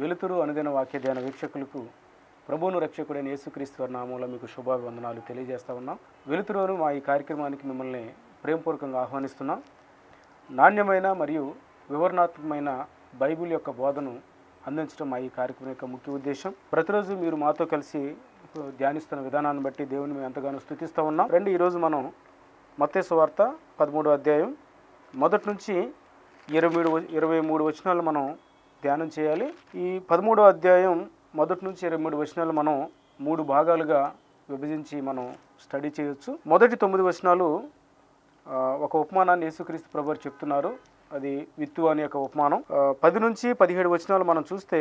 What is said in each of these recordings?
వెలుతురు అనుదిన వాక్య ధ్యాన వీక్షకులకు ప్రభువును రక్షకుడైన యేసుక్రీస్తు నామంలో మీకు శుభాభివందనాలు తెలియజేస్తా ఉన్నాం. వెలుతురును మా ఈ కార్యక్రమానికి మిమ్మల్ని ప్రేమపూర్వకంగా ఆహ్వానిస్తున్నాం. నాణ్యమైన మరియు వివరణాత్మకమైన బైబిల్ యొక్క బోధను అందించడం మా ఈ కార్యక్రమం యొక్క ముఖ్య ఉద్దేశం. ప్రతిరోజు మీరు మాతో కలిసి ధ్యానిస్తున్న విధానాన్ని బట్టి దేవుని మేము ఎంతగానో స్థుతిస్తూ ఉన్నాం. రెండు ఈరోజు మనం మత్స్సు వార్త పదమూడో అధ్యాయం. మొదటి నుంచి ఇరవై మూడు ఇరవై మూడు వచనాలు మనం ధ్యానం చేయాలి. ఈ పదమూడో అధ్యాయం మొదటి నుంచి ఇరవై మూడు వచనాలు మనం మూడు భాగాలుగా విభజించి మనం స్టడీ చేయొచ్చు. మొదటి తొమ్మిది వచనాలు ఒక ఉపమానాన్ని యేసుక్రీస్తు ప్రభు చెప్తున్నారు. అది విత్తు అనే ఒక ఉపమానం. పది నుంచి పదిహేడు వచనాలు మనం చూస్తే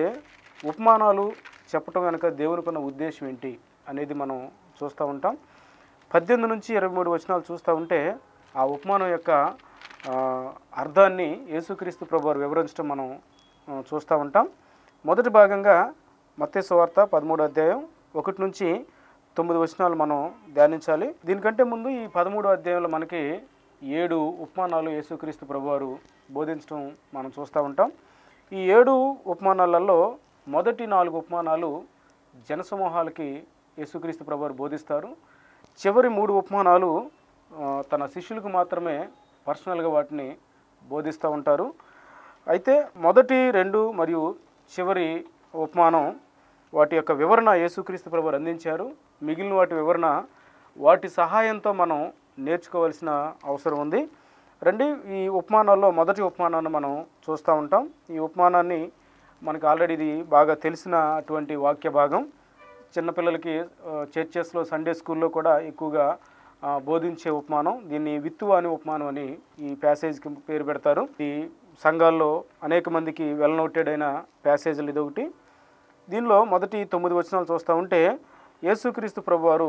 ఉపమానాలు చెప్పటం వెనుక దేవునికున్న ఉద్దేశం ఏంటి అనేది మనం చూస్తూ ఉంటాం. పద్దెనిమిది నుంచి ఇరవై మూడు వచనాలు చూస్తూ ఉంటే ఆ ఉపమానం యొక్క అర్థాన్ని యేసుక్రీస్తు ప్రభు వివరించడం మనం చూస్తూ ఉంటాం. మొదటి భాగంగా మత్తయి వార్త పదమూడు అధ్యాయం ఒకటి నుంచి తొమ్మిది వచనాలు మనం ధ్యానించాలి. దీనికంటే ముందు ఈ పదమూడు అధ్యాయంలో మనకి ఏడు ఉపమానాలు యేసుక్రీస్తు ప్రభువారు బోధించడం మనం చూస్తూ ఉంటాం. ఈ ఏడు ఉపమానాలలో మొదటి నాలుగు ఉపమానాలు జనసమూహాలకి యేసుక్రీస్తు ప్రభువారు బోధిస్తారు. చివరి మూడు ఉపమానాలు తన శిష్యులకు మాత్రమే పర్సనల్గా వాటిని బోధిస్తూ ఉంటారు. అయితే మొదటి రెండు మరియు చివరి ఉపమానం వాటి యొక్క వివరణ యేసుక్రీస్తు ప్రభు అందించారు. మిగిలిన వాటి వివరణ వాటి సహాయంతో మనం నేర్చుకోవాల్సిన అవసరం ఉంది. రండి ఈ ఉపమానాల్లో మొదటి ఉపమానాన్ని మనం చూస్తూ ఉంటాం. ఈ ఉపమానాన్ని మనకు ఆల్రెడీ ఇది బాగా తెలిసిన అటువంటి వాక్య భాగం. చిన్నపిల్లలకి చర్చెస్లో సండే స్కూల్లో కూడా ఎక్కువగా బోధించే ఉపమానం. దీన్ని విత్తువాని అని ఉపమానం అని ఈ ప్యాసేజ్కి పేరు పెడతారు. ఈ సంఘాల్లో అనేక మందికి వెల్ నోటెడ్ అయిన ప్యాసేజ్లు ఇది ఒకటి దీనిలో మొదటి తొమ్మిది వచనాలు చూస్తూ ఉంటే యేసుక్రీస్తు ప్రభు వారు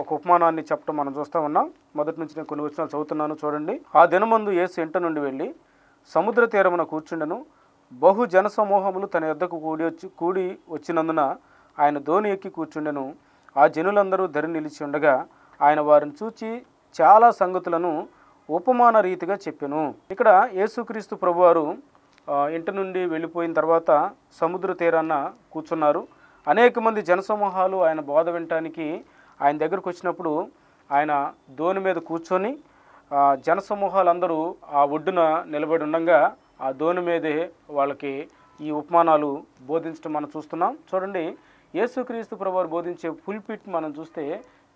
ఒక ఉపమానాన్ని చెప్పడం మనం చూస్తూ ఉన్నాం. మొదటి నుంచి నేను కొన్ని వచనాలు చదువుతున్నాను చూడండి. ఆ దినమందు యేసు ఇంట నుండి వెళ్ళి సముద్ర తీరమున కూర్చుండెను. బహు జన సమూహములు తన యొద్దకు కూడి వచ్చి కూడి వచ్చినందున ఆయన ధోని ఎక్కి కూర్చుండెను. ఆ జనులందరూ ధరి నిలిచి ఉండగా ఆయన వారిని చూచి చాలా సంగతులను ఉపమాన రీతిగా చెప్పెను. ఇక్కడ యేసుక్రీస్తు ప్రభువారు ఇంటి నుండి వెళ్ళిపోయిన తర్వాత సముద్ర తీరాన కూర్చున్నారు. అనేక మంది జనసమూహాలు ఆయన బోధ వినటానికి ఆయన దగ్గరకు వచ్చినప్పుడు ఆయన దోని మీద కూర్చొని జనసమూహాలందరూ ఆ ఒడ్డున నిలబడి ఉండగా ఆ దోని మీదే వాళ్ళకి ఈ ఉపమానాలు బోధించడం మనం చూస్తున్నాం. చూడండి యేసుక్రీస్తు ప్రభువారు బోధించే ఫుల్ పిట్ మనం చూస్తే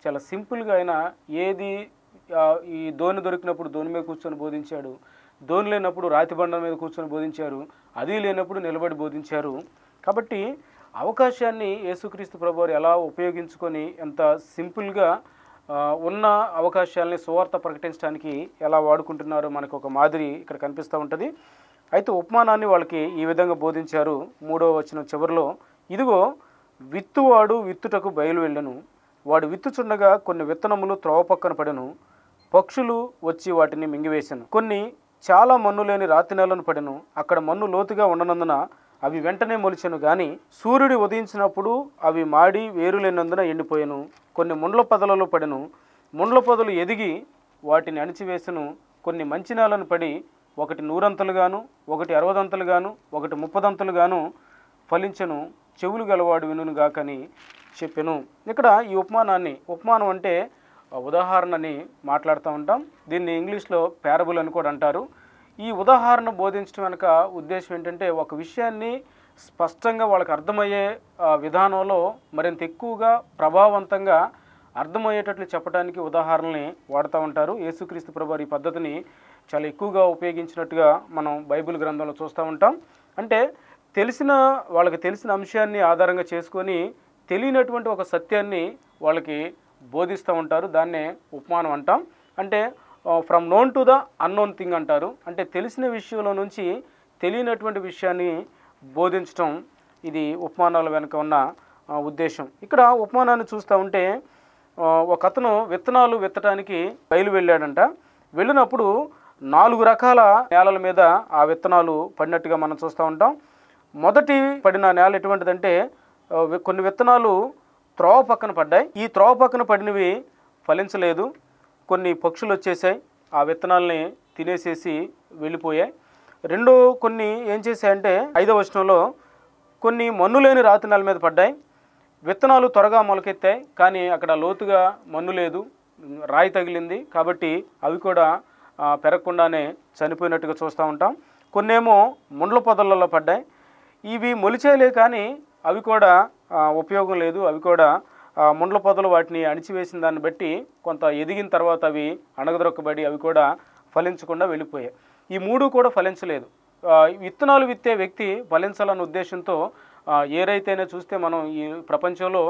చాలా సింపుల్గా ఆయన ఏది ఈ ధోని దొరికినప్పుడు ధోని మీద కూర్చొని బోధించాడు. ధోని లేనప్పుడు రాతిబండం మీద కూర్చొని బోధించారు. అది లేనప్పుడు నిలబడి బోధించారు. కాబట్టి అవకాశాన్ని యేసుక్రీస్తు ప్రభువారు ఎలా ఉపయోగించుకొని ఎంత సింపుల్గా ఉన్న అవకాశాలని సువార్త ప్రకటించడానికి ఎలా వాడుకుంటున్నారో మనకు ఒక మాదిరి ఇక్కడ కనిపిస్తూ ఉంటుంది. అయితే ఉపమానాన్ని వాళ్ళకి ఈ విధంగా బోధించారు. మూడో వచ్చిన చివరిలో ఇదిగో విత్తువాడు విత్తుటకు బయలు వెళ్ళను వాడు విత్తుచుండగా కొన్ని విత్తనములు త్రోవ పక్కన పడెను. పక్షులు వచ్చి వాటిని మింగివేశాను. కొన్ని చాలా మన్ను లేని రాతి నేలను పడెను. అక్కడ మన్ను లోతుగా ఉండనందున అవి వెంటనే మొలిచెను గాని సూర్యుడు ఉదయించినప్పుడు అవి మాడి వేరు లేనందున ఎండిపోయాను. కొన్ని ముండ్ల పొదలలో పడెను. ముండ్ల పొదలు ఎదిగి వాటిని అణిచివేసెను కొన్ని మంచి నేలను పడి ఒకటి నూరంతలుగాను ఒకటి అరవదంతలుగాను ఒకటి ముప్పదంతలుగాను ఫలించను. చెవులు గలవాడు వినును గాకని చెప్పెను. ఇక్కడ ఈ ఉపమానాన్ని ఉపమానం అంటే ఉదాహరణని మాట్లాడుతూ ఉంటాం. దీన్ని ఇంగ్లీష్లో ప్యారబుల్ అని కూడా అంటారు. ఈ ఉదాహరణ బోధించడం వెనక ఉద్దేశం ఏంటంటే ఒక విషయాన్ని స్పష్టంగా వాళ్ళకి అర్థమయ్యే విధానంలో మరింత ఎక్కువగా ప్రభావవంతంగా అర్థమయ్యేటట్లు చెప్పడానికి ఉదాహరణని వాడుతూ ఉంటారు. యేసుక్రీస్తు ప్రభు ఈ పద్ధతిని చాలా ఎక్కువగా ఉపయోగించినట్టుగా మనం బైబిల్ గ్రంథంలో చూస్తూ ఉంటాం. అంటే తెలిసిన వాళ్ళకి తెలిసిన అంశాన్ని ఆధారంగా చేసుకొని తెలియనటువంటి ఒక సత్యాన్ని వాళ్ళకి బోధిస్తూ ఉంటారు దాన్నే ఉపమానం అంటాం. అంటే from known to the unknown thing అంటారు. అంటే తెలిసిన విషయంలో నుంచి తెలియనటువంటి విషయాన్ని బోధించడం ఇది ఉపమానాల వెనుక ఉన్న ఉద్దేశం. ఇక్కడ ఉపమానాన్ని చూస్తూ ఉంటే ఒక అతను విత్తనాలు విత్తడానికి బయలు వెళ్ళాడంట. వెళ్ళినప్పుడు నాలుగు రకాల నేలల మీద ఆ విత్తనాలు పడినట్టుగా మనం చూస్తూ ఉంటాం. మొదటి పడిన నేల ఎటువంటిదంటే కొన్ని విత్తనాలు త్రోవ పక్కన పడ్డాయి. ఈ త్రోవ పక్కన పడినవి ఫలించలేదు. కొన్ని పక్షులు వచ్చేసాయి. ఆ విత్తనాల్ని తినేసేసి వెళ్ళిపోయాయి. రెండు కొన్ని ఏం చేశాయంటే ఐదవ వచనంలో కొన్ని మన్ను లేని రాతి నెల మీద పడ్డాయి. విత్తనాలు త్వరగా మొలకెత్తాయి కానీ అక్కడ లోతుగా మన్ను లేదు. రాయి తగిలింది. కాబట్టి అవి కూడా పెరగకుండానే చనిపోయినట్టుగా చూస్తూ ఉంటాం. కొన్నేమో ముండ్ల పొదలలో పడ్డాయి. ఇవి మొలిచేలే కానీ అవి కూడా ఉపయోగం లేదు. అవి కూడా ముండ్ల పొదలు వాటిని అణిచివేసిన దాన్ని బట్టి కొంత ఎదిగిన తర్వాత అవి అణగదొక్కబడి అవి కూడా ఫలించకుండా వెళ్ళిపోయాయి. ఈ మూడు కూడా ఫలించలేదు. విత్తనాలు విత్తే వ్యక్తి ఫలించాలన్న ఉద్దేశంతో ఏరైతేనే ఏ చూస్తే మనం ఈ ప్రపంచంలో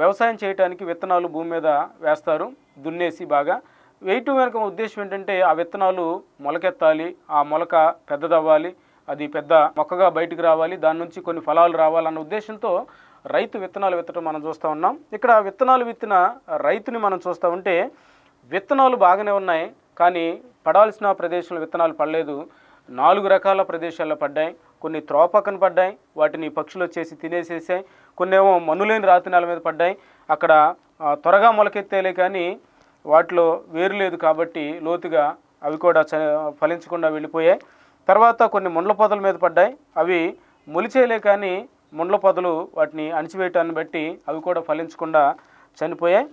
వ్యవసాయం చేయడానికి విత్తనాలు భూమి మీద వేస్తారు దున్నేసి బాగా. వేయటం వెనుక ఉద్దేశం ఏంటంటే ఆ విత్తనాలు మొలకెత్తాలి ఆ మొలక పెద్దదవ్వాలి అది పెద్ద మొక్కగా బయటికి రావాలి దాని నుంచి కొన్ని ఫలాలు రావాలన్న ఉద్దేశంతో రైతు విత్తనాలు విత్తడం మనం చూస్తూ ఉన్నాం. ఇక్కడ విత్తనాలు విత్తిన రైతుని మనం చూస్తూ ఉంటే విత్తనాలు బాగానే ఉన్నాయి కానీ పడాల్సిన ప్రదేశంలో విత్తనాలు పడలేదు. నాలుగు రకాల ప్రదేశాల్లో పడ్డాయి. కొన్ని త్రోపక్కన పడ్డాయి వాటిని పక్షులు వచ్చేసి తినేసేసాయి. కొన్ని ఏమో మనులేని రాతి నెల మీద పడ్డాయి. అక్కడ త్వరగా మొలకెత్తేలే కానీ వాటిలో వేరు లేదు కాబట్టి లోతుగా అవి కూడా చ ఫలించకుండా వెళ్ళిపోయాయి. తర్వాత కొన్ని ముండ్ల పొదల మీద పడ్డాయి. అవి మొలిచేలే కానీ ముండ్ల పొదలు వాటిని అణిచివేయటాన్ని బట్టి అవి కూడా ఫలించకుండా చనిపోయాయి.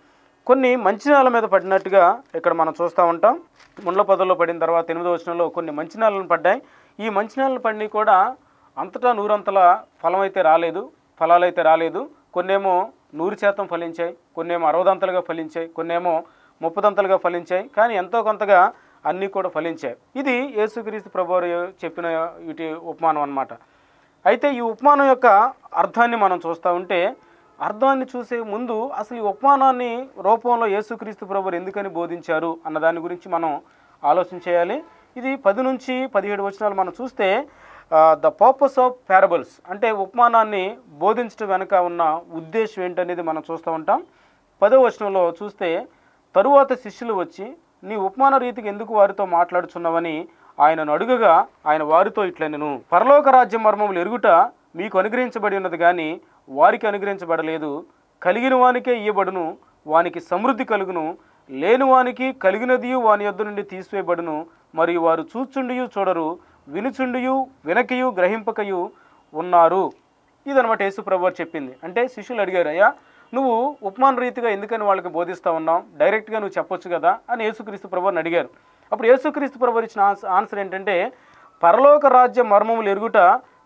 కొన్ని మంచినీళ్ళ మీద పడినట్టుగా ఇక్కడ మనం చూస్తూ ఉంటాం. ముండ్ల పొదల్లో పడిన తర్వాత ఎనిమిదో వచనంలో కొన్ని మంచినీళ్ళను పడ్డాయి. ఈ మంచినీళ్ళను పడినవి కూడా అంతటా నూరంతల ఫలం అయితే రాలేదు ఫలాలు అయితే రాలేదు. కొన్నేమో నూరు శాతం ఫలించాయి కొన్నేమో అరవదంతలుగా ఫలించాయి కొన్నేమో ముప్పదంతలుగా ఫలించాయి. కానీ ఎంతో కొంతగా అన్నీ కూడా ఫలించాయి. ఇది యేసుక్రీస్తు ప్రభువారు చెప్పిన వీటి ఉపమానం అన్నమాట. అయితే ఈ ఉపమానం యొక్క అర్థాన్ని మనం చూస్తూ ఉంటే అర్థాన్ని చూసే ముందు అసలు ఈ ఉపమానాన్ని రూపంలో యేసుక్రీస్తు ప్రభువారు ఎందుకని బోధించారు అన్న దాని గురించి మనం ఆలోచన చేయాలి. ఇది పది నుంచి పదిహేడు వచనాలు మనం చూస్తే ద పర్పస్ ఆఫ్ ప్యారబుల్స్ అంటే ఉపమానాన్ని బోధించడం వెనుక ఉన్న ఉద్దేశం ఏంటనేది మనం చూస్తూ ఉంటాం. పదో వచనంలో చూస్తే తరువాత శిష్యులు వచ్చి నీ ఉపమాన రీతికి ఎందుకు వారితో మాట్లాడుచున్నావని ఆయనను అడుగగా ఆయన వారితో ఇట్లనెను పరలోక రాజ్య మర్మములు ఎరుగుట మీకు అనుగ్రహించబడి ఉన్నది కానీ వారికి అనుగ్రహించబడలేదు. కలిగిన వానికే ఇయ్యబడును వానికి సమృద్ధి కలుగును. లేని వానికి కలిగినదియు వాని యొద్ద నుండి తీసివేయబడును. మరియు వారు చూచుండియు చూడరు వినుచుండియు వినకయు గ్రహింపకయు ఉన్నారు. ఇదనమాట యేసు ప్రభు చెప్పింది. అంటే శిష్యులు అడిగారు అయ్యా నువ్వు ఉపమాన రీతిగా ఎందుకని వాళ్ళకి బోధిస్తా ఉన్నావు? డైరెక్ట్గా నువ్వు చెప్పొచ్చు కదా? అని యేసుక్రీస్తు ప్రభుని అడిగారు. అప్పుడు యేసుక్రీస్తు ప్రభు ఇచ్చిన ఆన్సర్ ఏంటంటే పరలోక రాజ్య మర్మములు ఎరుగుట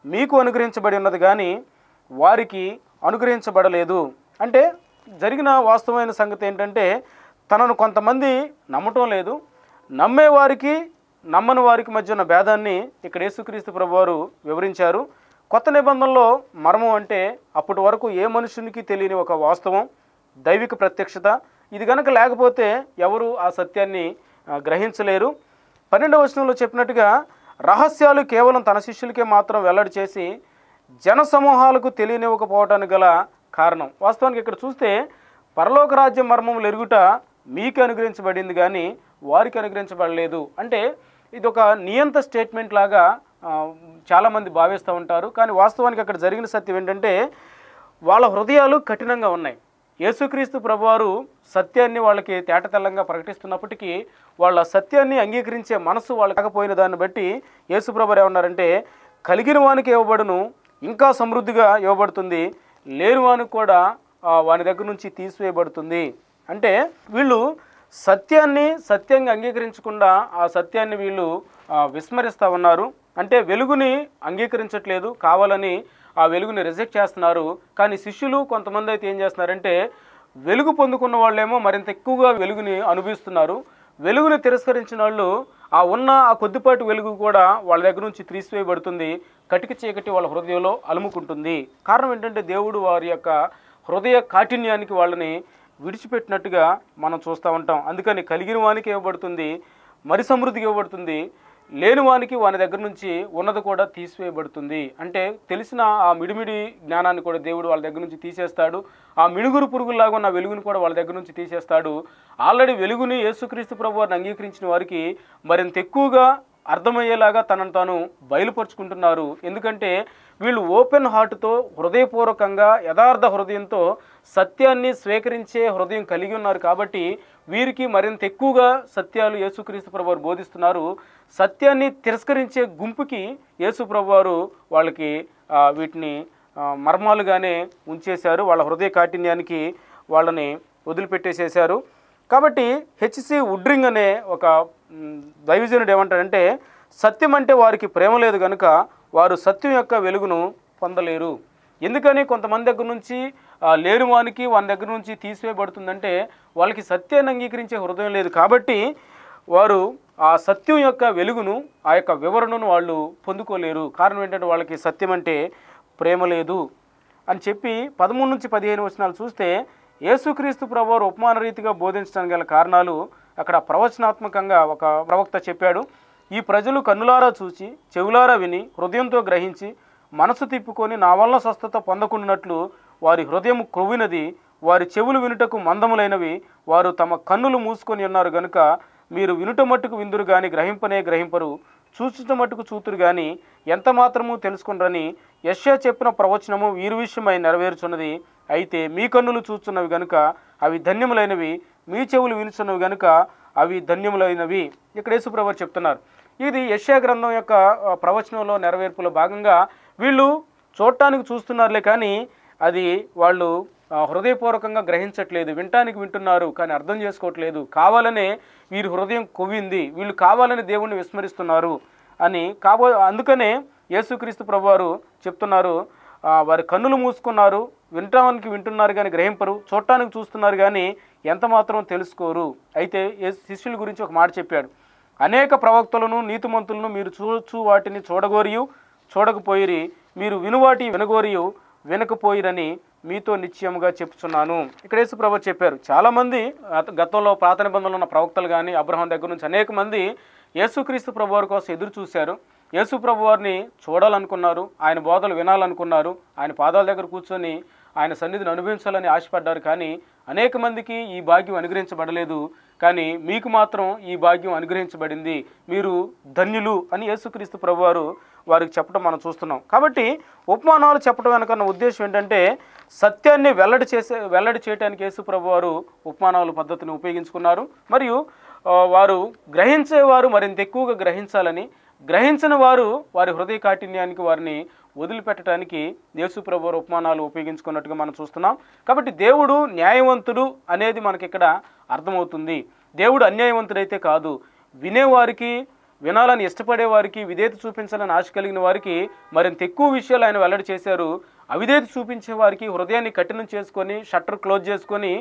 మీకు అనుగ్రహించబడి ఉన్నది కానీ వారికి అనుగ్రహించబడలేదు. అంటే జరిగిన వాస్తవమైన సంగతి ఏంటంటే తనను కొంతమంది నమ్మటం లేదు. నమ్మే వారికి నమ్మని వారికి మధ్య ఉన్న భేదాన్ని ఇక్కడ యేసుక్రీస్తు ప్రభువారు వివరించారు. కొత్త నిబంధనలో మర్మం అంటే అప్పటి వరకు ఏ మనుషునికి తెలియని ఒక వాస్తవం దైవిక ప్రత్యక్షత. ఇది కనుక లేకపోతే ఎవరు ఆ సత్యాన్ని గ్రహించలేరు. పన్నెండవ వచనంలో చెప్పినట్టుగా రహస్యాలు కేవలం తన శిష్యులకే మాత్రం వెల్లడి చేసి జన సమూహాలకు తెలియనివ్వకపోవటానికి గల కారణం. వాస్తవానికి ఇక్కడ చూస్తే పరలోక రాజ్య మర్మములు ఎరుగుట మీకు అనుగ్రహించబడింది కానీ వారికి అనుగ్రహించబడలేదు. అంటే ఇది ఒక నియంత స్టేట్మెంట్ లాగా చాలామంది భావిస్తూ ఉంటారు. కానీ వాస్తవానికి అక్కడ జరిగిన సత్యం ఏంటంటే వాళ్ళ హృదయాలు కఠినంగా ఉన్నాయి. యేసుక్రీస్తు ప్రభువారు సత్యాన్ని వాళ్ళకి తేటతెల్లంగా ప్రకటిస్తున్నప్పటికీ వాళ్ళ సత్యాన్ని అంగీకరించే మనసు వాళ్ళు కాకపోయిన దాన్ని బట్టి యేసు ఏమన్నారంటే కలిగిన వానికి ఇవ్వబడును ఇంకా సమృద్ధిగా ఇవ్వబడుతుంది లేని వానికి కూడా వాని దగ్గర నుంచి తీసివేయబడుతుంది. అంటే వీళ్ళు సత్యాన్ని సత్యంగా అంగీకరించకుండా ఆ సత్యాన్ని వీళ్ళు విస్మరిస్తూ ఉన్నారు. అంటే వెలుగుని అంగీకరించట్లేదు కావాలని ఆ వెలుగుని రిజెక్ట్ చేస్తున్నారు. కానీ శిష్యులు కొంతమంది అయితే ఏం చేస్తున్నారంటే వెలుగు పొందుకున్న వాళ్ళేమో మరింత ఎక్కువగా వెలుగుని అనుభవిస్తున్నారు. వెలుగుని తిరస్కరించిన వాళ్ళు ఆ ఉన్న ఆ కొద్దిపాటి వెలుగు కూడా వాళ్ళ దగ్గర నుంచి తీసివేయబడుతుంది. కటిక చీకటి వాళ్ళ హృదయంలో అలుముకుంటుంది. కారణం ఏంటంటే దేవుడు వారి యొక్క హృదయ కాఠిన్యానికి వాళ్ళని విడిచిపెట్టినట్టుగా మనం చూస్తూ ఉంటాం. అందుకని కలిగిన వానికి ఇవ్వబడుతుంది మరి సమృద్ధికి ఇవ్వబడుతుంది. లేని వానికి వాని దగ్గర నుంచి ఉన్నది కూడా తీసివేయబడుతుంది. అంటే తెలిసిన ఆ మిడిమిడి జ్ఞానాన్ని కూడా దేవుడు వాళ్ళ దగ్గర నుంచి తీసేస్తాడు. ఆ మిడుగురు పురుగుల్లాగా ఉన్న వెలుగుని కూడా వాళ్ళ దగ్గర నుంచి తీసేస్తాడు. ఆల్రెడీ వెలుగుని యేసుక్రీస్తు ప్రభు వారిని అంగీకరించిన వారికి మరింత ఎక్కువగా అర్థమయ్యేలాగా తనను తాను బయలుపరుచుకుంటున్నారు. ఎందుకంటే వీళ్ళు ఓపెన్ హార్ట్తో హృదయపూర్వకంగా యథార్థ హృదయంతో సత్యాన్ని స్వీకరించే హృదయం కలిగి ఉన్నారు కాబట్టి వీరికి మరింత ఎక్కువగా సత్యాలు యేసుక్రీస్తు ప్రభువారు బోధిస్తున్నారు. సత్యాన్ని తిరస్కరించే గుంపుకి యేసు ప్రభువారు వాళ్ళకి వీటిని మర్మాలుగానే ఉంచేశారు. వాళ్ళ హృదయ కాఠిన్యానికి వాళ్ళని వదిలిపెట్టేసేశారు. కాబట్టి హెచ్సి ఉడ్రింగ్ అనే ఒక దైవజనుడు ఏమంటాడంటే సత్యం అంటే వారికి ప్రేమ లేదు కనుక వారు సత్యం యొక్క వెలుగును పొందలేరు. ఎందుకని కొంతమంది దగ్గర నుంచి లేని వానికి వాని దగ్గర నుంచి తీసివేయబడుతుందంటే వాళ్ళకి సత్యాన్ని అంగీకరించే హృదయం లేదు. కాబట్టి వారు ఆ సత్యం యొక్క వెలుగును ఆ యొక్క వివరణను వాళ్ళు పొందుకోలేరు. కారణం ఏంటంటే వాళ్ళకి సత్యం అంటే ప్రేమ లేదు. అని చెప్పి పదమూడు నుంచి పదిహేను వచనాలు చూస్తే యేసుక్రీస్తు ప్రభు ఉపమాన రీతిగా బోధించడానికి గల కారణాలు అక్కడ ప్రవచనాత్మకంగా ఒక ప్రవక్త చెప్పాడు ఈ ప్రజలు కన్నులారా చూచి చెవులారా విని హృదయంతో గ్రహించి మనసు తిప్పుకొని నా వల్ల స్వస్థత పొందకుండానట్లు వారి హృదయం క్రొవ్వినది వారి చెవులు వినుటకు మందములైనవి వారు తమ కన్నులు మూసుకొని ఉన్నారు గనుక మీరు వినుట మట్టుకు విందురు కానీ గ్రహింపనే గ్రహింపరు. చూచుట మట్టుకు చూతురు కానీ ఎంత మాత్రము తెలుసుకుండ్రని యశ్యా చెప్పిన ప్రవచనము వీరి విషయమై నెరవేరుచున్నది. అయితే మీ కన్నులు చూస్తున్నవి గనుక అవి ధన్యములైనవి. మీ చెవులు వినుచున్నవి గనుక అవి ధన్యములైనవి. ఇక్కడ యేసుప్రభు చెప్తున్నారు. ఇది యశ్యా గ్రంథం యొక్క ప్రవచనంలో నెరవేర్పులో భాగంగా వీళ్ళు చూడటానికి చూస్తున్నారులే కానీ అది వాళ్ళు హృదయపూర్వకంగా గ్రహించట్లేదు వినటానికి వింటున్నారు కానీ అర్థం చేసుకోవట్లేదు. కావాలనే వీరి హృదయం కొవ్వింది వీళ్ళు కావాలని దేవుణ్ణి విస్మరిస్తున్నారు అని కాబో అందుకనే యేసుక్రీస్తు ప్రభువారు చెప్తున్నారు. వారి కన్నులు మూసుకున్నారు వినటానికి వింటున్నారు కానీ గ్రహింపరు చూడటానికి చూస్తున్నారు కానీ ఎంత మాత్రం తెలుసుకోరు. అయితే శిష్యుల గురించి ఒక మాట చెప్పాడు. అనేక ప్రవక్తలను నీతిమంతులను మీరు చూచు వాటిని చూడగోరియు చూడకపోయిరి మీరు వినువాటి వినగోరియు వినకపోయిరని మీతో నిశ్చయముగా చెప్తున్నాను ఇక్కడ యేసు ప్రభు చెప్పారు. చాలామంది గతంలో ప్రాత నిబంధనలు ఉన్న ప్రవక్తలు కానీ అబ్రహం దగ్గర నుంచి అనేక మంది యేసుక్రీస్తు ప్రభు వారి కోసం ఎదురు చూశారు. యేసు ప్రభు వారిని చూడాలనుకున్నారు ఆయన బోధలు వినాలనుకున్నారు ఆయన పాదాల దగ్గర కూర్చొని ఆయన సన్నిధిని అనుభవించాలని ఆశపడ్డారు. కానీ అనేక మందికి ఈ భాగ్యం అనుగ్రహించబడలేదు. కానీ మీకు మాత్రం ఈ భాగ్యం అనుగ్రహించబడింది. మీరు ధన్యులు అని యేసుక్రీస్తు ప్రభువారు వారికి చెప్పడం మనం చూస్తున్నాం. కాబట్టి ఉపమానాలు చెప్పడం వెనకన్న ఉద్దేశం ఏంటంటే సత్యాన్ని వెల్లడి చేసే వెల్లడి చేయడానికి యేసు ప్రభువారు ఉపమానాలు పద్ధతిని ఉపయోగించుకున్నారు. మరియు వారు గ్రహించేవారు మరింత ఎక్కువగా గ్రహించాలని గ్రహించిన వారు వారి హృదయ కాఠిన్యానికి వారిని వదిలిపెట్టడానికి యేసుప్రభు ఉపమానాలు ఉపయోగించుకున్నట్టుగా మనం చూస్తున్నాం. కాబట్టి దేవుడు న్యాయవంతుడు అనేది మనకి ఇక్కడ అర్థమవుతుంది. దేవుడు అన్యాయవంతుడైతే కాదు. వినేవారికి వినాలని ఇష్టపడే వారికి విధేయత చూపించాలని ఆశ కలిగిన వారికి మరింత ఎక్కువ విషయాలు ఆయన వెల్లడి చేశారు. అవిధేయత చూపించే వారికి హృదయాన్ని కఠినం చేసుకొని షట్టర్ క్లోజ్ చేసుకొని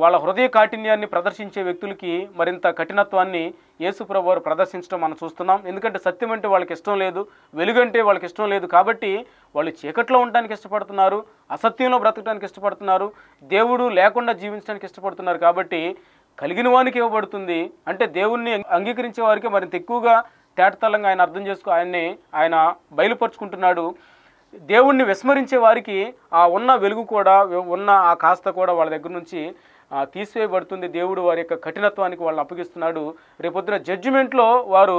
వాళ్ళ హృదయ కాఠిన్యాన్ని ప్రదర్శించే వ్యక్తులకి మరింత కఠినత్వాన్ని యేసుప్రభు వారు ప్రదర్శించడం మనం చూస్తున్నాం. ఎందుకంటే సత్యం అంటే వాళ్ళకి ఇష్టం లేదు వెలుగంటే వాళ్ళకి ఇష్టం లేదు కాబట్టి వాళ్ళు చీకట్లో ఉండడానికి ఇష్టపడుతున్నారు అసత్యంలో బ్రతకడానికి ఇష్టపడుతున్నారు దేవుడు లేకుండా జీవించడానికి ఇష్టపడుతున్నారు కాబట్టి కలిగిన వానికి ఇవ్వబడుతుంది. అంటే దేవుణ్ణి అంగీకరించే వారికి మరింత ఎక్కువగా తేటతలంగా ఆయన అర్థం చేసుకో ఆయన్ని ఆయన బయలుపరుచుకుంటున్నాడు. దేవుణ్ణి విస్మరించే వారికి ఆ ఉన్న వెలుగు కూడా ఉన్న ఆ కాస్త కూడా వాళ్ళ దగ్గర నుంచి తీసివేయబడుతుంది. దేవుడు వారి యొక్క కఠినత్వానికి వాళ్ళని అప్పగిస్తున్నాడు. రేపొద్దున జడ్జిమెంట్లో వారు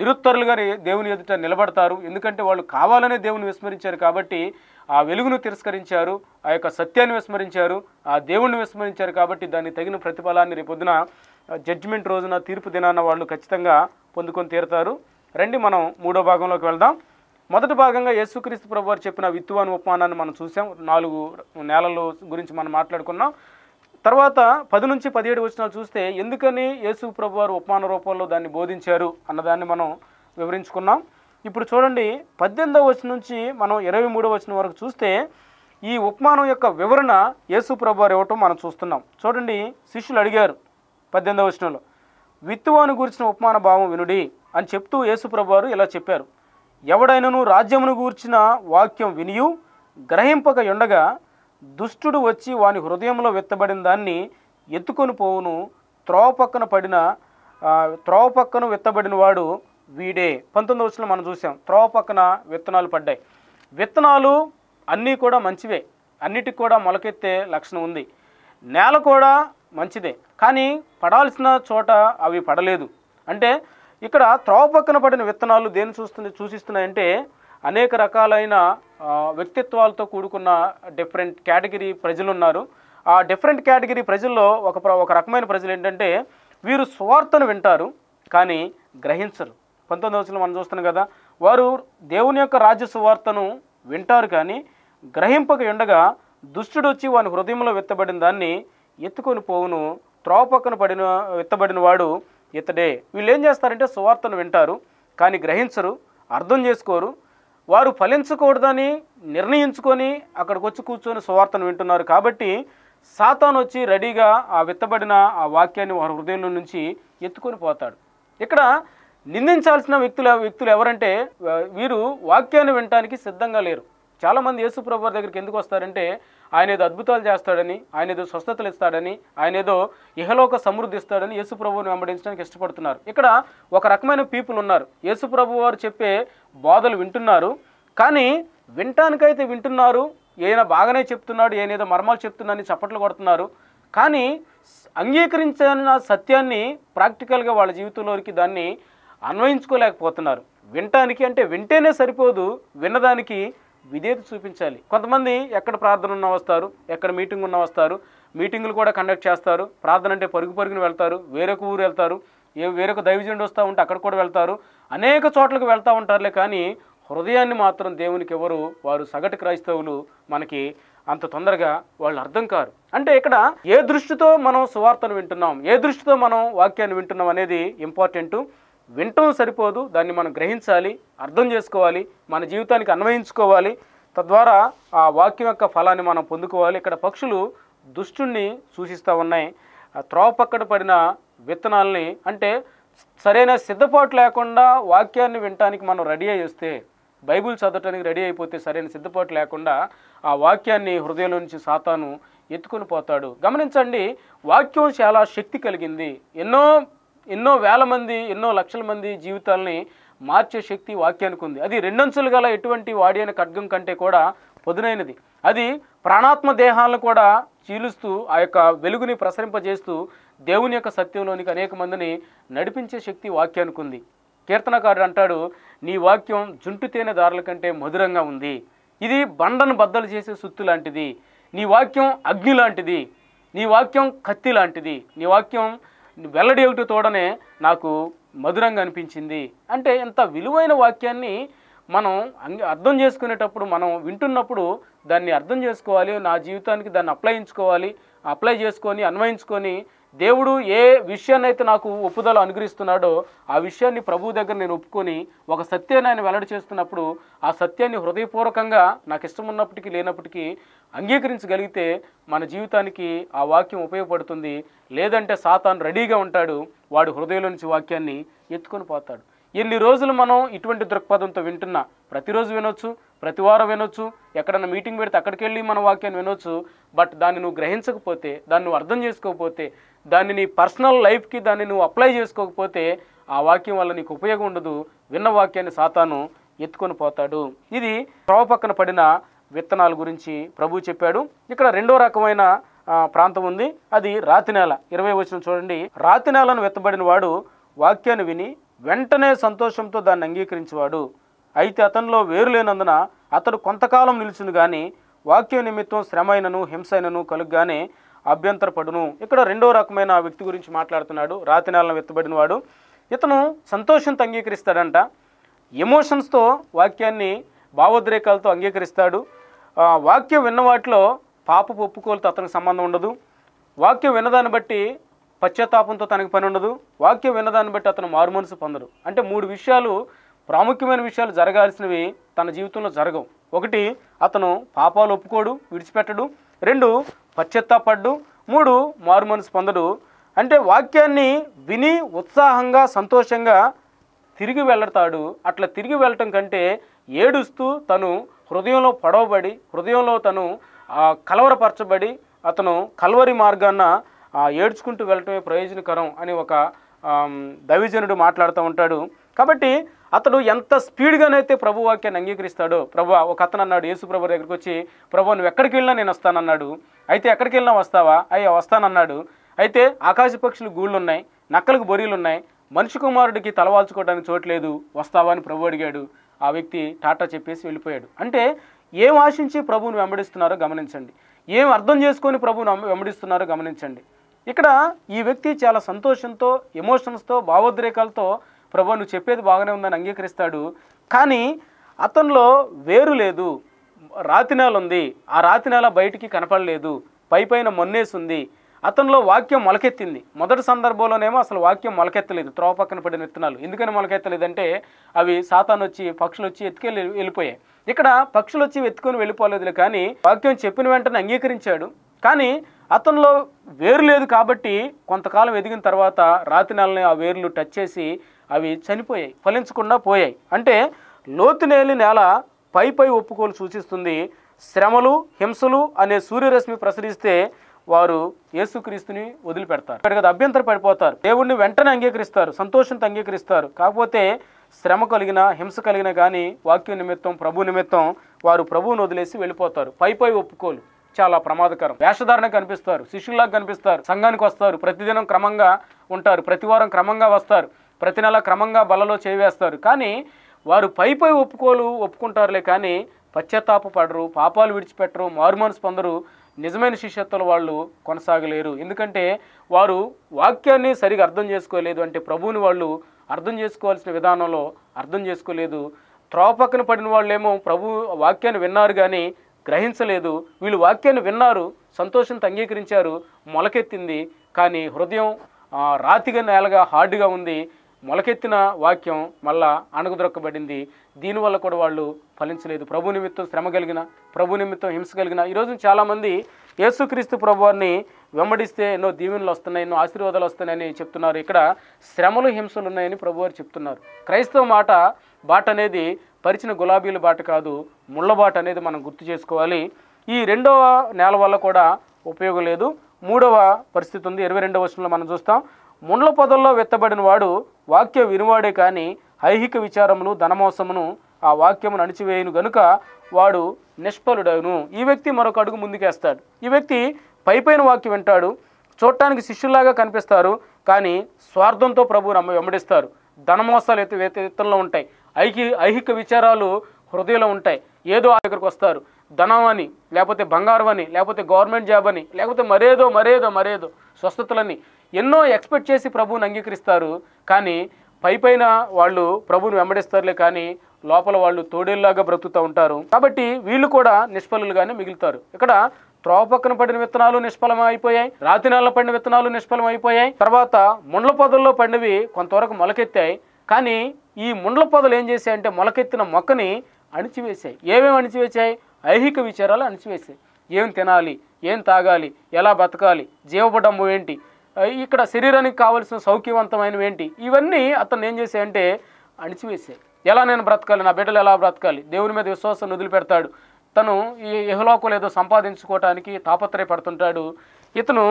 నిరుత్తరులుగా దేవుని ఎదుట నిలబడతారు. ఎందుకంటే వాళ్ళు కావాలనే దేవుని విస్మరించారు కాబట్టి ఆ వెలుగును తిరస్కరించారు ఆ యొక్క సత్యాన్ని విస్మరించారు ఆ దేవుణ్ణి విస్మరించారు కాబట్టి దాన్ని తగిన ప్రతిఫలాన్ని రేపొద్దున జడ్జిమెంట్ రోజున తీర్పు దినాన వాళ్ళు ఖచ్చితంగా పొందుకొని తీరుతారు. రండి మనం మూడో భాగంలోకి వెళ్దాం. మొదటి భాగంగా యేసుక్రీస్తు ప్రభు వారు చెప్పిన విత్తువాని ఉపమానాన్ని మనం చూసాం. నాలుగు నేలల గురించి మనం మాట్లాడుకున్నాం. తర్వాత పది నుంచి పదిహేడు వచనాలు చూస్తే ఎందుకని యేసు ప్రభు వారు ఉపమాన రూపంలో దాన్ని బోధించారు అన్నదాన్ని మనం వివరించుకున్నాం. ఇప్పుడు చూడండి పద్దెనిమిదవ వచనం నుంచి మనం ఇరవై మూడవ వచనం వరకు చూస్తే ఈ ఉపమానం యొక్క వివరణ యేసు ప్రభు వారు ఇవ్వటం మనం చూస్తున్నాం. చూడండి శిష్యులు అడిగారు పద్దెనిమిదవ వచనంలో విత్తువాను గురించిన ఉపమాన భావం వినుడి అని చెప్తూ యేసు ప్రభు వారు ఇలా చెప్పారు. ఎవడైనను రాజ్యమును గూర్చిన వాక్యం వినియు గ్రహింపక ఉండగా దుష్టుడు వచ్చి వాని హృదయంలో విత్తబడిన దాన్ని ఎత్తుకొని పోవును. త్రోవ పక్కన పడిన త్రోవ పక్కన విత్తబడిన వాడు వీడే. పంతొమ్మిది వచ్చిన మనం చూసాం త్రోవ పక్కన విత్తనాలు పడ్డాయి. విత్తనాలు అన్నీ కూడా మంచివే. అన్నిటికి కూడా మొలకెత్తే లక్షణం ఉంది. నేల కూడా మంచిదే. కానీ పడాల్సిన చోట అవి పడలేదు. అంటే ఇక్కడ త్రోవ పక్కన పడిన విత్తనాలు దేని చూస్తుంది సూచిస్తున్నాయంటే అనేక రకాలైన వ్యక్తిత్వాలతో కూడుకున్న డిఫరెంట్ కేటగిరీ ప్రజలు ఉన్నారు ఆ డిఫరెంట్ కేటగిరీ ప్రజల్లో ఒక ప్ర- ఒక రకమైన ప్రజలు ఏంటంటే వీరు స్వార్థను వింటారు కానీ గ్రహించరు. పంతొమ్మిది వచ్చిన మనం చూస్తున్నాం కదా వారు దేవుని యొక్క రాజ్య సువార్తను వింటారు కానీ గ్రహింపక ఉండగా దుష్టుడు వచ్చి వాని హృదయంలో విత్తబడిన దాన్ని ఎత్తుకొని పోవును. త్రోవ పక్కన పడిన విత్తబడిన వాడు ఇతడే. వీళ్ళు ఏం చేస్తారంటే సువార్తను వింటారు కానీ గ్రహించరు అర్థం చేసుకోరు. వారు ఫలించకూడదని నిర్ణయించుకొని అక్కడికి వచ్చి కూర్చొని సువార్తను వింటున్నారు. కాబట్టి సాతాను వచ్చి రెడీగా ఆ విత్తబడిన ఆ వాక్యాన్ని వారి హృదయంలో నుంచి ఎత్తుకొని పోతాడు. ఇక్కడ నిందించాల్సిన వ్యక్తులు వ్యక్తులు ఎవరంటే వీరు వాక్యాన్ని వినటానికి సిద్ధంగా లేరు. చాలామంది యేసు ప్రభు దగ్గరికి ఎందుకు వస్తారంటే ఆయన ఏదో అద్భుతాలు చేస్తాడని ఆయన ఏదో స్వస్థతలు ఇస్తాడని ఆయన ఏదో ఇహలోక సమృద్ధి ఇస్తాడని యేసు ప్రభువుని వెంబడించడానికి ఇష్టపడుతున్నారు. ఇక్కడ ఒక రకమైన పీపుల్ ఉన్నారు. యేసు ప్రభు వారు చెప్పే బోధలు వింటున్నారు. కానీ వినటానికైతే వింటున్నారు. ఈయన బాగానే చెప్తున్నాడు ఈయన ఏదో మర్మాలు చెప్తున్నాడని చప్పట్లు కొడుతున్నారు. కానీ అంగీకరించిన సత్యాన్ని ప్రాక్టికల్గా వాళ్ళ జీవితంలోకి దాన్ని అన్వయించుకోలేకపోతున్నారు. వినటానికి అంటే వింటేనే సరిపోదు విన్నదానికి విధేయత చూపించాలి. కొంతమంది ఎక్కడ ప్రార్థన ఉన్న వస్తారు ఎక్కడ మీటింగ్ ఉన్న వస్తారు మీటింగులు కూడా కండక్ట్ చేస్తారు. ప్రార్థన అంటే పరుగు పరుగున వెళ్తారు వేరొక ఊరు వెళ్తారు ఏ వేరొక దైవజనుడు వస్తూ ఉంటే అక్కడ కూడా వెళ్తారు. అనేక చోట్లకు వెళ్తూ ఉంటారులే కానీ హృదయాన్ని మాత్రం దేవునికి ఎవరు వారు సగటు క్రైస్తవులు మనకి అంత తొందరగా వాళ్ళు అర్థం కారు. అంటే ఇక్కడ ఏ దృష్టితో మనం సువార్తను వింటున్నాం ఏ దృష్టితో మనం వాక్యాన్ని వింటున్నాం అనేది ఇంపార్టెంటు. వింటం సరిపోదు దాన్ని మనం గ్రహించాలి అర్థం చేసుకోవాలి మన జీవితానికి అన్వయించుకోవాలి. తద్వారా ఆ వాక్యం యొక్క ఫలాన్ని మనం పొందుకోవాలి. ఇక్కడ పక్షులు దుష్టుణ్ణి సూచిస్తూ ఉన్నాయి. ఆ త్రోవ పక్కన పడిన విత్తనాల్ని అంటే సరైన సిద్ధపాటు లేకుండా వాక్యాన్ని వినటానికి మనం రెడీ అయ్యేస్తే బైబుల్ బైబిల్ చదవటానికి రెడీ అయిపోతే సరైన సిద్ధపాటు లేకుండా ఆ వాక్యాన్ని హృదయంలో నుంచి సాతాను ఎత్తుకొని పోతాడు. గమనించండి వాక్యం చాలా శక్తి కలిగింది. ఎన్నో ఎన్నో వేల మంది ఎన్నో లక్షల మంది జీవితాల్ని మార్చే శక్తి వాక్యానికి ఉంది. అది రెండంచులు గల ఎటువంటి వాడి అయిన ఖడ్గం కంటే కూడా పొదునైనది. అది ప్రాణాత్మ దేహాలను కూడా చీలుస్తూ ఆ యొక్క వెలుగుని ప్రసరింపజేస్తూ దేవుని యొక్క సత్యంలోనికి అనేక మందిని నడిపించే శక్తి వాక్యానికి ఉంది. కీర్తనకారుడు అంటాడు నీ వాక్యం జుంటు తేనె దారుల కంటే మధురంగా ఉంది. ఇది బండను బద్దలు చేసే సుత్తు లాంటిది. నీ వాక్యం అగ్ని లాంటిది. నీ వాక్యం కత్తి లాంటిది. నీ వాక్యం వెల్లడి ఒకటి తోడనే నాకు మధురంగా అనిపించింది. అంటే ఎంత విలువైన వాక్యాన్ని మనం అంగ అర్థం చేసుకునేటప్పుడు మనం వింటున్నప్పుడు దాన్ని అర్థం చేసుకోవాలి నా జీవితానికి దాన్ని అప్లయించుకోవాలి అప్లై చేసుకొని అన్వయించుకొని దేవుడు ఏ విషయాన్నైతే నాకు ఒప్పుదల అనుగ్రహిస్తున్నాడో ఆ విషయాన్ని ప్రభు దగ్గర నేను ఒప్పుకొని ఒక సత్యాన్ని ఆయన వెల్లడి చేస్తున్నప్పుడు ఆ సత్యాన్ని హృదయపూర్వకంగా నాకు ఇష్టం ఉన్నప్పటికీ లేనప్పటికీ అంగీకరించగలిగితే మన జీవితానికి ఆ వాక్యం ఉపయోగపడుతుంది. లేదంటే సాతాను రెడీగా ఉంటాడు. వాడు హృదయంలో నుంచి వాక్యాన్ని ఎత్తుకొని పోతాడు. ఎన్ని రోజులు మనం ఇటువంటి దృక్పథంతో వింటున్నా ప్రతిరోజు వినొచ్చు. ప్రతి వారం వినొచ్చు. ఎక్కడన్నా మీటింగ్ పెడితే అక్కడికి వెళ్ళి మన వాక్యాన్ని వినొచ్చు. బట్ దాన్ని నువ్వు గ్రహించకపోతే దాన్ని నువ్వు అర్థం చేసుకోకపోతే దాన్ని నీ పర్సనల్ లైఫ్కి దాన్ని నువ్వు అప్లై చేసుకోకపోతే ఆ వాక్యం వల్ల నీకు ఉపయోగం ఉండదు. విన్న వాక్యాన్ని సాతాను ఎత్తుకొని పోతాడు. ఇది త్రోవ పక్కన పడిన విత్తనాల గురించి ప్రభు చెప్పాడు. ఇక్కడ రెండో రకమైన ప్రాంతం ఉంది. అది రాతి నేల. ఇరవై వచ్చిన చూడండి. రాతి నేలను వెత్తబడిన వాడు వాక్యాన్ని విని వెంటనే సంతోషంతో దాన్ని అంగీకరించేవాడు. అయితే అతనిలో వేరు లేనందున అతడు కొంతకాలం నిలిచింది కానీ వాక్య నిమిత్తం శ్రమైనను హింసైనను కలుగ్గానే అభ్యంతరపడును. ఇక్కడ రెండో రకమైన వ్యక్తి గురించి మాట్లాడుతున్నాడు. రాతి నేలను వెత్తబడిన వాడు. ఇతను సంతోషంతో అంగీకరిస్తాడంట. ఎమోషన్స్తో వాక్యాన్ని భావోద్రేకాలతో అంగీకరిస్తాడు. వాక్యం విన్న వాటిలో పాపపు ఒప్పుకోలతో అతనికి సంబంధం ఉండదు. వాక్యం విన్నదాన్ని బట్టి పశ్చాత్తాపంతో తనకి పని ఉండదు. వాక్యం విన్నదాన్ని బట్టి అతను మారుమనసు పొందడు. అంటే మూడు విషయాలు ప్రాముఖ్యమైన విషయాలు జరగాల్సినవి తన జీవితంలో జరగవు. ఒకటి అతను పాపాలు ఒప్పుకోడు విడిచిపెట్టడు. రెండు పశ్చత్తాపడ్డు మూడు మారు మనసు పొందడు. అంటే వాక్యాన్ని విని ఉత్సాహంగా సంతోషంగా తిరిగి వెళ్తాడు. అట్లా తిరిగి వెళ్ళటం కంటే ఏడుస్తూ తను హృదయంలో పడవబడి హృదయంలో తను కలవరపరచబడి అతను కలవరి మార్గాన్న ఏడ్చుకుంటూ వెళ్ళటమే ప్రయోజనకరం అని ఒక దైవజనుడు మాట్లాడుతూ ఉంటాడు. కాబట్టి అతడు ఎంత స్పీడ్గానైతే ప్రభు వాక్యాన్ని అంగీకరిస్తాడో ప్రభు ఒక అతను అన్నాడు యేసు ప్రభు దగ్గరికి వచ్చి ప్రభు నువ్వు ఎక్కడికి వెళ్ళినా నేను వస్తానన్నాడు అయితే ఎక్కడికి వెళ్ళినా వస్తావా? అయ్యా వస్తానన్నాడు అయితే ఆకాశ పక్షులు గూళ్ళు ఉన్నాయి నక్కలకు బొరీలు ఉన్నాయి మనిషి కుమారుడికి తలవాల్చుకోవడానికి చోట్లేదు వస్తావా? అని ప్రభు అడిగాడు. ఆ వ్యక్తి టాటా చెప్పేసి వెళ్ళిపోయాడు. అంటే ఏం ఆశించి ప్రభువుని వెంబడిస్తున్నారో గమనించండి. ఏం అర్థం చేసుకొని ప్రభువుని వెంబడిస్తున్నారో గమనించండి. ఇక్కడ ఈ వ్యక్తి చాలా సంతోషంతో ఎమోషన్స్తో భావోద్రేకాలతో ప్రభు నువ్వు చెప్పేది బాగానే ఉందని అంగీకరిస్తాడు. కానీ అతనిలో వేరు లేదు. రాతి నేల ఉంది. ఆ రాతి నేల బయటికి కనపడలేదు. పై పైన మొన్నేసి ఉంది అతనిలో వాక్యం మొలకెత్తింది. మొదటి సందర్భంలోనేమో అసలు వాక్యం మొలకెత్తలేదు. త్రోవ పక్కన పడిన విత్తనాలు. ఎందుకని మొలకెత్తలేదంటే అవి సాతాను వచ్చి పక్షులు వచ్చి ఎత్తుకెళ్ళి వెళ్ళిపోయాయి. ఇక్కడ పక్షులు వచ్చి ఎత్తుకొని వెళ్ళిపోలేదు కానీ వాక్యం చెప్పిన వెంటనే అంగీకరించాడు. కానీ అతనిలో వేరు లేదు కాబట్టి కొంతకాలం ఎదిగిన తర్వాత రాతి నెలని ఆ వేర్లు టచ్ చేసి అవి చనిపోయాయి ఫలించకుండా పోయాయి. అంటే లోతునేలి నేల పై పై ఒప్పుకోలు సూచిస్తుంది. శ్రమలు హింసలు అనే సూర్యరశ్మి ప్రసరిస్తే వారు యేసుక్రీస్తుని వదిలిపెడతారు. ఇక్కడ కదా అభ్యంతర పడిపోతారు. దేవుణ్ణి వెంటనే అంగీకరిస్తారు సంతోషంతో అంగీకరిస్తారు. కాకపోతే శ్రమ కలిగిన హింస కలిగిన కానీ వాక్యం నిమిత్తం ప్రభు నిమిత్తం వారు ప్రభువుని వదిలేసి వెళ్ళిపోతారు. పై పై ఒప్పుకోలు. చాలా ప్రమాదకరం. వేషధారణ కనిపిస్తారు శిష్యులాగా కనిపిస్తారు సంఘానికి వస్తారు ప్రతిదినం క్రమంగా ఉంటారు ప్రతివారం క్రమంగా వస్తారు ప్రతి నెల క్రమంగా బలలో చేవేస్తారు కానీ వారు పై పై ఒప్పుకోలు ఒప్పుకుంటారులే కానీ పశ్చాత్తాప పడరు పాపాలు విడిచిపెట్టరు మారుమనసు పొందరు నిజమైన శిష్యత్వం వాళ్ళు కొనసాగలేరు. ఎందుకంటే వారు వాక్యాన్ని సరిగా అర్థం చేసుకోలేదు అంటే ప్రభువుని వాళ్ళు అర్థం చేసుకోవాల్సిన విధానంలో అర్థం చేసుకోలేదు. త్రోవ పక్కన పడిన వాళ్ళేమో ప్రభు వాక్యాన్ని విన్నారు కానీ గ్రహించలేదు. వీళ్ళు వాక్యాన్ని విన్నారు. సంతోషంతో అంగీకరించారు. మొలకెత్తింది. కానీ హృదయం రాతిగా నేలగా హార్డ్గా ఉంది. మొలకెత్తిన వాక్యం మళ్ళా అణగదొరక్కబడింది దీనివల్ల కూడా వాళ్ళు ఫలించలేదు. ప్రభు నిమిత్తం శ్రమ కలిగిన ప్రభు నిమిత్తం హింస కలిగిన. ఈరోజు చాలామంది యేసుక్రీస్తు ప్రభువారిని వెంబడిస్తే ఎన్నో దీవెనలు వస్తున్నాయి ఎన్నో ఆశీర్వాదాలు వస్తున్నాయని చెప్తున్నారు. ఇక్కడ శ్రమలు హింసలు ఉన్నాయని ప్రభువారు చెప్తున్నారు. క్రైస్తవ మాట బాట అనేది పరిచిన గులాబీల బాట కాదు ముళ్ళబాట అనేది మనం గుర్తు చేసుకోవాలి. ఈ రెండవ నేల వల్ల కూడా ఉపయోగం లేదు. మూడవ పరిస్థితి ఉంది. ఇరవై రెండవ వర్షంలో మనం చూస్తాం. ముండ్ల పొదల్లో వెత్తబడిన వాడు వాక్య వినువాడే కానీ ఐహిక విచారమును ధనమోసమును ఆ వాక్యమును అణిచివేయను గనుక వాడు నిష్ఫలుడను ఈ వ్యక్తి మరొక అడుగు ముందుకేస్తాడు. ఈ వ్యక్తి పైపైన వాక్యం వింటాడు. చూడటానికి శిష్యుల్లాగా కనిపిస్తారు. కానీ స్వార్థంతో ప్రభు నమ్మ వెంబడిస్తారు. ధనమోసాలు ఎత్తు ఎత్తుల్లో ఉంటాయి. ఐకి ఐహిక విచారాలు హృదయంలో ఉంటాయి. ఏదో ఆ దగ్గరకు వస్తారు. ధనం అని లేకపోతే బంగారం అని లేకపోతే గవర్నమెంట్ జాబ్ అని లేకపోతే మరేదో మరేదో మరేదో స్వస్థతలని ఎన్నో ఎక్స్పెక్ట్ చేసి ప్రభువుని అంగీకరిస్తారు. కానీ పై పైన వాళ్ళు ప్రభువుని వెంబడిస్తారులే కానీ లోపల వాళ్ళు తోడేళ్ళలాగా బ్రతుకుతూ ఉంటారు. కాబట్టి వీళ్ళు కూడా నిష్ఫలులుగానే మిగులుతారు. ఇక్కడ త్రోవ పక్కన పడిన విత్తనాలు నిష్ఫలం అయిపోయాయి రాతి నెలలో పడిన విత్తనాలు నిష్ఫలం అయిపోయాయి. తర్వాత ముండ్ల పొదల్లో పడినవి కొంతవరకు మొలకెత్తాయి. కానీ ఈ ముండ్ల పొదలు ఏం చేశాయంటే మొలకెత్తిన మొక్కని అణిచివేశాయి. ఏమేమి అణిచివేశాయి? ఐహిక విచారాలు అణిచివేశాయి. ఏం తినాలి? ఏం తాగాలి? ఎలా బతకాలి? జీవపడము ఏంటి? ఇక్కడ శరీరానికి కావలసిన సౌఖ్యవంతమైనవి ఏంటి? ఇవన్నీ అతను ఏం చేశాయంటే అణిచివేశాయి. ఎలా నేను బ్రతకాలి? నా బిడ్డలు ఎలా బ్రతకాలి? దేవుని మీద విశ్వాసం వదిలిపెడతాడు. తను ఈ ఇహలోకం ఏదో సంపాదించుకోవటానికి తాపత్రయపడుతుంటాడు. ఇతను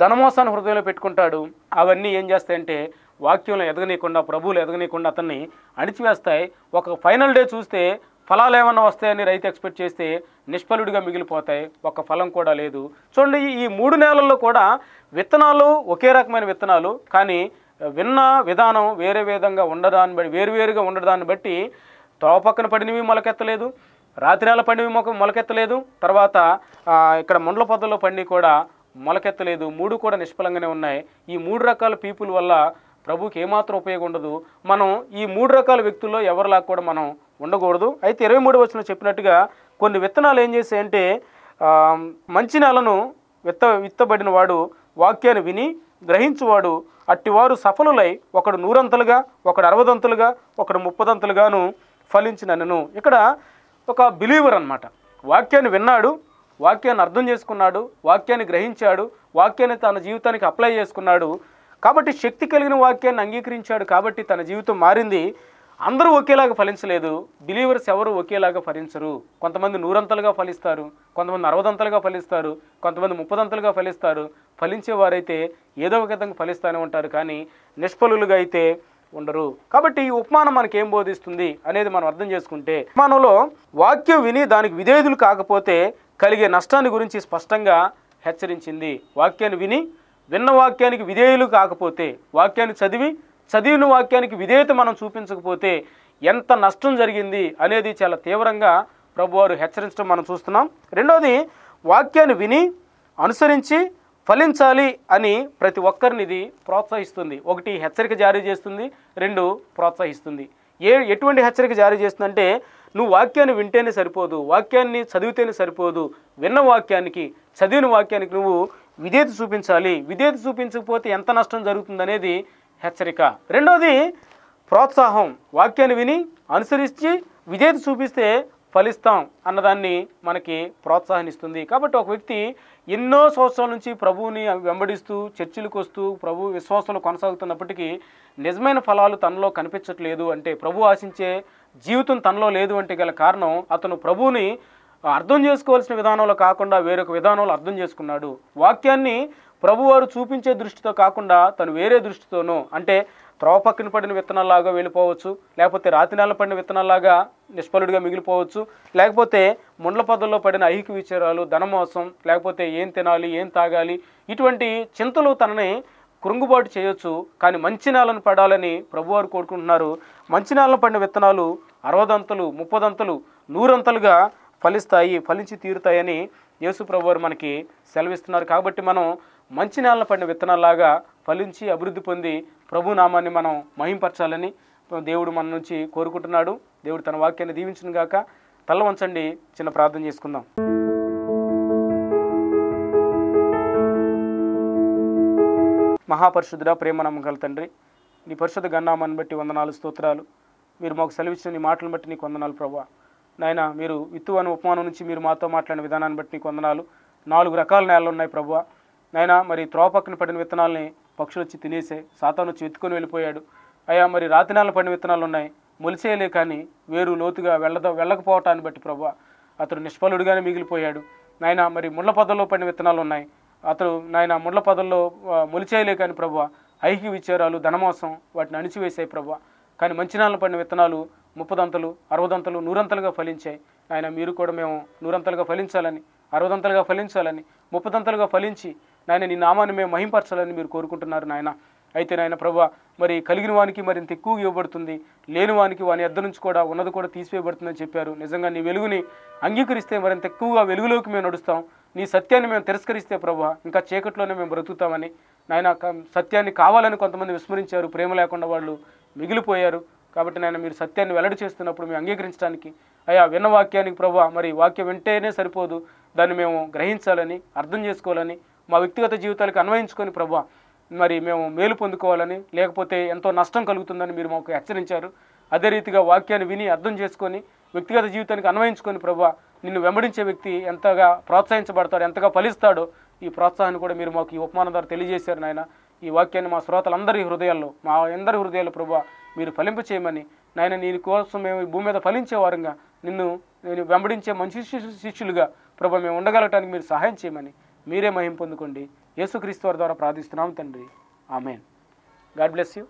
ధనమోసాన్ని హృదయంలో పెట్టుకుంటాడు. అవన్నీ ఏం చేస్తాయంటే వాక్యంలో ఎదగనీయకుండా ప్రభువులు ఎదగనీయకుండా అతన్ని అణిచివేస్తాయి. ఒక ఫైనల్ డే చూస్తే ఫలాలు ఏమన్నా వస్తాయని రైతు ఎక్స్పెక్ట్ చేస్తే నిష్ఫలుడిగా మిగిలిపోతాయి. ఒక ఫలం కూడా లేదు. చూడండి ఈ మూడు నెలల్లో కూడా విత్తనాలు ఒకే రకమైన విత్తనాలు కానీ విన్న విధానం వేరే విధంగా ఉండదాన్ని బట్టి వేరువేరుగా ఉండడాన్ని బట్టి తోవ పక్కన పడినవి మొలకెత్తలేదు. రాత్రి నెల పండివి మొక్క మొలకెత్తలేదు. తర్వాత ఇక్కడ ముండ్ల పొదల్లో పండి కూడా మొలకెత్తలేదు. మూడు కూడా నిష్ఫలంగానే ఉన్నాయి. ఈ మూడు రకాల పీపుల్ వల్ల ప్రభుకి ఏమాత్రం ఉపయోగం ఉండదు. మనం ఈ మూడు రకాల వ్యక్తుల్లో ఎవరిలా కూడా మనం ఉండకూడదు. అయితే ఇరవై మూడు వచ్చిన చెప్పినట్టుగా కొన్ని విత్తనాలు ఏం చేసాయంటే మంచి నెలను విత్త విత్తబడిన వాడు వాక్యాన్ని విని గ్రహించువాడు. అట్టివారు సఫలులై ఒకడు నూరంతలుగా ఒకడు అరవదంతులుగా ఒకడు ముప్పదంతులుగాను ఫలించినను. ఇక్కడ ఒక బిలీవర్ అన్నమాట. వాక్యాన్ని విన్నాడు వాక్యాన్ని అర్థం చేసుకున్నాడు వాక్యాన్ని గ్రహించాడు వాక్యాన్ని తన జీవితానికి అప్లై చేసుకున్నాడు. కాబట్టి శక్తి కలిగిన వాక్యాన్ని అంగీకరించాడు కాబట్టి తన జీవితం మారింది. అందరూ ఒకేలాగా ఫలించలేదు. బిలీవర్స్ ఎవరు ఒకేలాగా ఫలించరు. కొంతమంది నూరంతలుగా ఫలిస్తారు. కొంతమంది అరవదంతలుగా ఫలిస్తారు. కొంతమంది ముప్పదంతలుగా ఫలిస్తారు. ఫలించే వారైతే ఏదో ఒక విధంగా ఫలిస్తూనే ఉంటారు. కానీ నిష్ఫలులుగా అయితే ఉండరు. కాబట్టి ఈ ఉపమానం మనకి ఏం బోధిస్తుంది అనేది మనం అర్థం చేసుకుంటే ఉపమానంలో వాక్యం విని దానికి విధేయులు కాకపోతే కలిగే నష్టాన్ని గురించి స్పష్టంగా హెచ్చరించింది. వాక్యాన్ని విని విన్న వాక్యానికి విధేయులు కాకపోతే వాక్యాన్ని చదివి చదివిన వాక్యానికి విధేయత మనం చూపించకపోతే ఎంత నష్టం జరిగింది అనేది చాలా తీవ్రంగా ప్రభువారు హెచ్చరించడం మనం చూస్తున్నాం. రెండవది వాక్యాన్ని విని అనుసరించి ఫలించాలి అని ప్రతి ఒక్కరిని ఇది ప్రోత్సహిస్తుంది. ఒకటి హెచ్చరిక జారీ చేస్తుంది రెండు ప్రోత్సహిస్తుంది. ఏ ఎటువంటి హెచ్చరిక జారీ చేస్తుందంటే నువ్వు వాక్యాన్ని వింటేనే సరిపోదు వాక్యాన్ని చదివితేనే సరిపోదు విన్న వాక్యానికి చదివిన వాక్యానికి నువ్వు విధేయత చూపించాలి. విధేయత చూపించకపోతే ఎంత నష్టం జరుగుతుందనేది హెచ్చరిక. రెండవది ప్రోత్సాహం. వాక్యాన్ని విని అనుసరించి విధేయత చూపిస్తే ఫలిస్తాం అన్నదాన్ని మనకి ప్రోత్సాహనిస్తుంది. కాబట్టి ఒక వ్యక్తి ఎన్నో సంవత్సరాల నుంచి ప్రభువుని వెంబడిస్తూ చర్చిలకు వస్తూ ప్రభు విశ్వాసంలో కొనసాగుతున్నప్పటికీ నిజమైన ఫలాలు తనలో కనిపించట్లేదు అంటే ప్రభు ఆశించే జీవితం తనలో లేదు అంటే గల కారణం అతను ప్రభువుని అర్థం చేసుకోవాల్సిన విధానంలో కాకుండా వేరొక విధానంలో అర్థం చేసుకున్నాడు. వాక్యాన్ని ప్రభువారు చూపించే దృష్టితో కాకుండా తను వేరే దృష్టితోనూ అంటే త్రోవ పక్కన పడిన విత్తనాలాగా వెళ్ళిపోవచ్చు లేకపోతే రాతి నేల పడిన విత్తనాలాగా నిష్ఫలుడిగా మిగిలిపోవచ్చు లేకపోతే ముండ్ల పొదల్లో పడిన ఐహిక విచారాలు ధనమోసం లేకపోతే ఏం తినాలి ఏం తాగాలి ఇటువంటి చింతలు తనని కృంగుబాటు చేయొచ్చు కానీ మంచి నేలను పడాలని ప్రభువారు కోరుకుంటున్నారు. మంచి నేలను పడిన విత్తనాలు అరవదంతలు ముప్పదంతలు నూరంతలుగా ఫలిస్తాయి ఫలించి తీరుతాయని యేసు ప్రభువారు మనకి సెలవిస్తున్నారు. కాబట్టి మనం మంచి నేలను పడిన విత్తనాలాగా ఫలించి అభివృద్ధి పొంది ప్రభు నామాన్ని మనం మహింపరచాలని దేవుడు మన నుంచి కోరుకుంటున్నాడు. దేవుడు తన వాక్యాన్ని దీవించిన గాక. తల్ల వంచండి చిన్న ప్రార్థన చేసుకుందాం. మహాపరిశుద్ధుడ ప్రేమ నమ్మకాల తండ్రి నీ పరిశుద్ధ గన్నామాన్ని బట్టి వందనాలు స్తోత్రాలు. మీరు మాకు సెలవిచ్చిన నీ మాటలను బట్టి నీకు వందనాలు ప్రభా. నాయన మీరు విత్తు అనే ఉపమానం నుంచి మీరు మాతో మాట్లాడిన విధానాన్ని బట్టి నీకు వందనాలు. నాలుగు రకాల నేలలు ఉన్నాయి ప్రభా. నాయన మరి త్రోపక్కన పడిన విత్తనాలని పక్షులు వచ్చి తినేసే సాతాను వచ్చి ఎత్తుకొని వెళ్ళిపోయాడు. అయ్యా మరి రాతి నేల పడిన విత్తనాలు ఉన్నాయి మొలిసేయలే కానీ వేరు లోతుగా వెళ్ళద వెళ్ళకపోవటాన్ని బట్టి ప్రభు అతడు నిష్ఫలుడుగానే మిగిలిపోయాడు. నాయన మరి ముళ్ళ పొదల్లో పడిన విత్తనాలు ఉన్నాయి అతడు నాయన ముళ్ళ పొదల్లో మొలిచేయలే కానీ ప్రభు ఐహిక విచారాలు ధనమోసం వాటిని అణిచివేశాయి ప్రభా. కానీ మంచి నాళ్ళు పడిన విత్తనాలు ముప్పదంతలు అరవదంతలు నూరంతలుగా ఫలించాయి. ఆయన మీరు కూడా మేము నూరంతలుగా ఫలించాలని అరవదంతలుగా ఫలించాలని ముప్పదంతలుగా ఫలించి నాయన నీ నామాన్ని మేము మహింపరచాలని మీరు కోరుకుంటున్నారు నాయన. అయితే నాయన ప్రభా మరి కలిగిన వానికి మరింత ఎక్కువ ఇవ్వబడుతుంది. లేని వానికి వాని ఎద్ద నుంచి కూడా ఉన్నది కూడా తీసివేయబడుతుందని చెప్పారు. నిజంగా నీ వెలుగుని అంగీకరిస్తే మరింత ఎక్కువగా వెలుగులోకి మేము నడుస్తాం. నీ సత్యాన్ని మేము తిరస్కరిస్తే ప్రభా ఇంకా చీకట్లోనే మేము బ్రతుకుతామని. నాయన సత్యాన్ని కావాలని కొంతమంది విస్మరించారు. ప్రేమ లేకుండా వాళ్ళు మిగిలిపోయారు. కాబట్టి నాయన మీరు సత్యాన్ని వెల్లడి చేస్తున్నప్పుడు మేము అంగీకరించడానికి. అయ్యా విన్న వాక్యానికి ప్రభా మరి వాక్యం వింటేనే సరిపోదు. దాన్ని మేము గ్రహించాలని అర్థం చేసుకోవాలని మా వ్యక్తిగత జీవితాలకు అన్వయించుకొని ప్రభా మరి మేము మేలు పొందుకోవాలని లేకపోతే ఎంతో నష్టం కలుగుతుందని మీరు మాకు హెచ్చరించారు. అదే రీతిగా వాక్యాన్ని విని అర్థం చేసుకొని వ్యక్తిగత జీవితానికి అన్వయించుకొని ప్రభా నిన్ను వెంబడించే వ్యక్తి ఎంతగా ప్రోత్సహించబడతాడు ఎంతగా ఫలిస్తాడో ఈ ప్రోత్సాహాన్ని కూడా మీరు మాకు ఈ ఉపమానం ద్వారా తెలియజేశారు నాయన. ఈ వాక్యాన్ని మా శ్రోతలందరి హృదయాల్లో మా అందరి హృదయాల్లో ప్రభా మీరు ఫలింప చేయమని. నాయన నీ కోసం మేము ఈ భూమి మీద ఫలించే వారంగా నిన్ను నేను వెంబడించే మంచి శిష్యు- శిష్యులుగా ప్రభా మేము ఉండగలగటానికి మీరు సహాయం చేయమని. మీరే మహిం పొందుకోండి. యేసుక్రీస్తు వారి ద్వారా ప్రార్థిస్తున్నాం తండ్రి. ఆమెన్. God bless you.